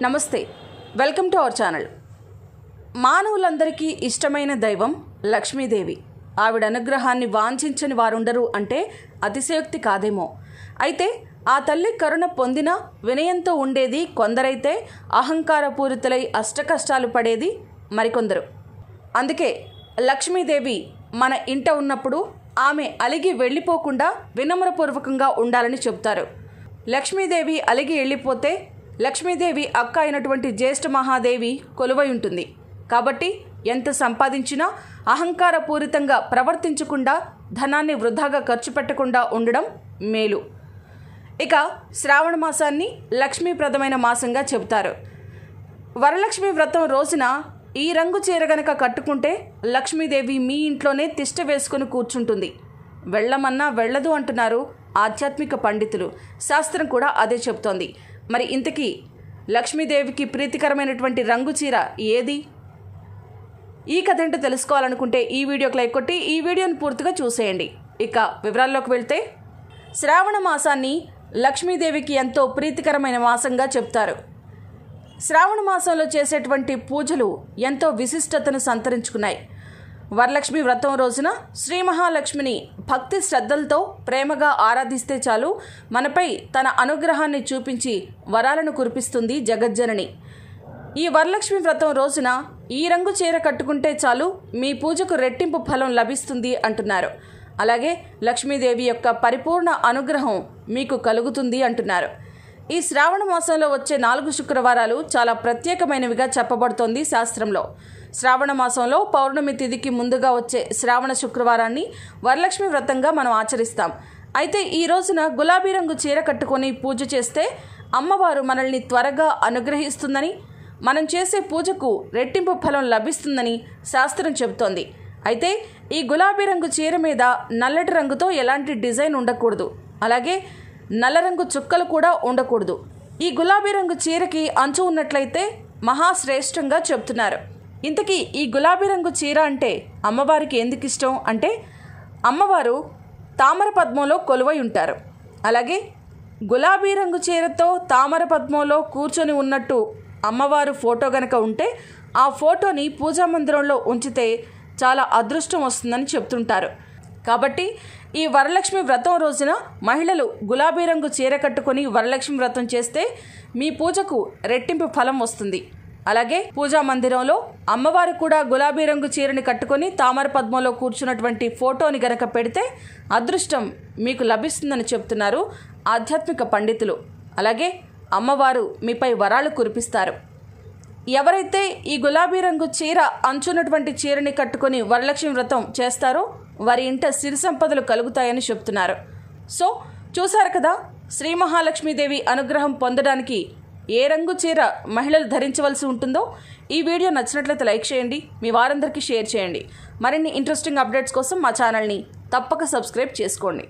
నమస్తే. Welcome to our channel. మానవులందరికీ ఇష్టమైన దైవం లక్ష్మీదేవి. ఆవిడ అనుగ్రహాన్ని వాంఛించని వారుండరు అంటే అతిశయోక్తి కాదేమో. అయితే ఆ తల్లి కరుణ పొందిన వినయంతో ఉండేది కొందరైతే అహంకారపూరితులై అష్టకష్టాలు పడేది మరికొందరు. అందుకే లక్ష్మీదేవి మన ఇంట ఉన్నప్పుడు ఆమె అలిగి వెళ్ళిపోకుండా వినమ్రపూర్వకంగా ఉండాలని చెప్తారు లక్ష్మీదేవి అలిగి వెళ్ళిపోతే లక్ష్మీదేవి అక్క అయినటువంటి జ్యేష్ఠ మహాదేవి కొలువై ఉంటుంది. కాబట్టి ఎంత సంపాదించినా అహంకారపూరితంగా ప్రవర్తించకుండా ధనాన్ని వృధాగా ఖర్చు పెట్టకుండా ఉండడం మేలు. ఇక శ్రావణ మాసాన్ని లక్ష్మీప్రదమైన మాసంగా చెబుతారు. వరలక్ష్మి వ్రతం రోజున ఈ రంగు చీర గనక కట్టుకుంటే లక్ష్మీదేవి మీ ఇంట్లోనే తిష్ట వేసుకుని కూర్చుంటుంది. వెళ్ళమన్నా వెళ్ళదు అంటున్నారు ఆధ్యాత్మిక పండితులు. శాస్త్రం కూడా అదే చెబుతోంది. మరి ఇంతకీ లక్ష్మీదేవికి ప్రీతికరమైనటువంటి రంగు చీర ఏది? ఈ కథ ఏంటో తెలుసుకోవాలనుకుంటే ఈ వీడియోకి లైక్ కొట్టి ఈ వీడియోని పూర్తిగా చూసేయండి. ఇక వివరాల్లోకి వెళ్తే శ్రావణ మాసాన్ని లక్ష్మీదేవికి ఎంతో ప్రీతికరమైన మాసంగా చెప్తారు. శ్రావణ మాసంలో చేసేటువంటి పూజలు ఎంతో విశిష్టతను సంతరించుకున్నాయి. వరలక్ష్మి వ్రతం రోజున శ్రీ మహాలక్ష్మిని భక్తి శ్రద్ధలతో ప్రేమగా ఆరాధిస్తే చాలు. మనపై తన అనుగ్రహాన్ని చూపించి వరాలను కురిపిస్తుంది జగజ్జనని. ఈ వరలక్ష్మి వ్రతం రోజున ఈ రంగు చీర కట్టుకుంటే చాలు మీ పూజకు రెట్టింపు ఫలం లభిస్తుంది అంటున్నారు. అలాగే లక్ష్మీదేవి యొక్క పరిపూర్ణ అనుగ్రహం మీకు కలుగుతుంది అంటున్నారు. ఈ శ్రావణ మాసంలో వచ్చే నాలుగు శుక్రవారాలు చాలా ప్రత్యేకమైనవిగా చెప్పబడుతోంది శాస్త్రంలో. శ్రావణ మాసంలో పౌర్ణమి తిథికి ముందుగా వచ్చే శ్రావణ శుక్రవారాన్ని వరలక్ష్మి వ్రతంగా మనం ఆచరిస్తాం. అయితే ఈ రోజున గులాబీ రంగు చీర కట్టుకొని పూజ చేస్తే అమ్మవారు మనల్ని త్వరగా అనుగ్రహిస్తుందని మనం చేసే పూజకు రెట్టింపు ఫలం లభిస్తుందని శాస్త్రం చెబుతోంది. అయితే ఈ గులాబీ రంగు చీర మీద నల్లటి రంగుతో ఎలాంటి డిజైన్ ఉండకూడదు. అలాగే నల్ల రంగు చుక్కలు కూడా ఉండకూడదు. ఈ గులాబీ రంగు చీరకి అంచు ఉన్నట్లయితే మహాశ్రేష్టంగా చెప్తున్నారు ఇంతకీ ఈ గులాబీ రంగు చీర అంటే అమ్మవారికి ఎందుకు ఇష్టం? అంటే అమ్మవారు తామర పద్మంలో కొలువై ఉంటారు. అలాగే గులాబీ రంగు చీరతో తామర పద్మంలో కూర్చొని ఉన్నట్టు అమ్మవారు ఫోటో గనక ఉంటే ఆ ఫోటోని పూజా మందిరంలో ఉంచితే చాలా అదృష్టం వస్తుందని చెప్తుంటారు. కాబట్టి ఈ వరలక్ష్మి వ్రతం రోజున మహిళలు గులాబీ రంగు చీర కట్టుకొని వరలక్ష్మి వ్రతం చేస్తే మీ పూజకు రెట్టింపు ఫలం వస్తుంది. అలాగే పూజా మందిరంలో అమ్మవారు కూడా గులాబీ రంగు చీరని కట్టుకొని తామర పద్మంలో కూర్చున్నటువంటి ఫోటోని గనక పెడితే అదృష్టం మీకు లభిస్తుందని చెప్తున్నారు ఆధ్యాత్మిక పండితులు. అలాగే అమ్మవారు మీపై వరాలు కురిపిస్తారు. ఎవరైతే ఈ గులాబీ రంగు చీర అంచున్నటువంటి చీరని కట్టుకొని వరలక్ష్మి వ్రతం చేస్తారో వారి ఇంట సిరి సంపదలు కలుగుతాయని చెప్తున్నారు. సో చూశారు కదా శ్రీ మహాలక్ష్మీదేవి అనుగ్రహం పొందడానికి ఏ రంగు చీర మహిళలు ధరించవలసి ఉంటుందో ఈ వీడియో నచ్చినట్లయితే లైక్ చేయండి మీ వారందరికీ షేర్ చేయండి. మరిన్ని ఇంట్రెస్టింగ్ అప్డేట్స్ కోసం మా ఛానల్ని తప్పక సబ్స్క్రైబ్ చేసుకోండి.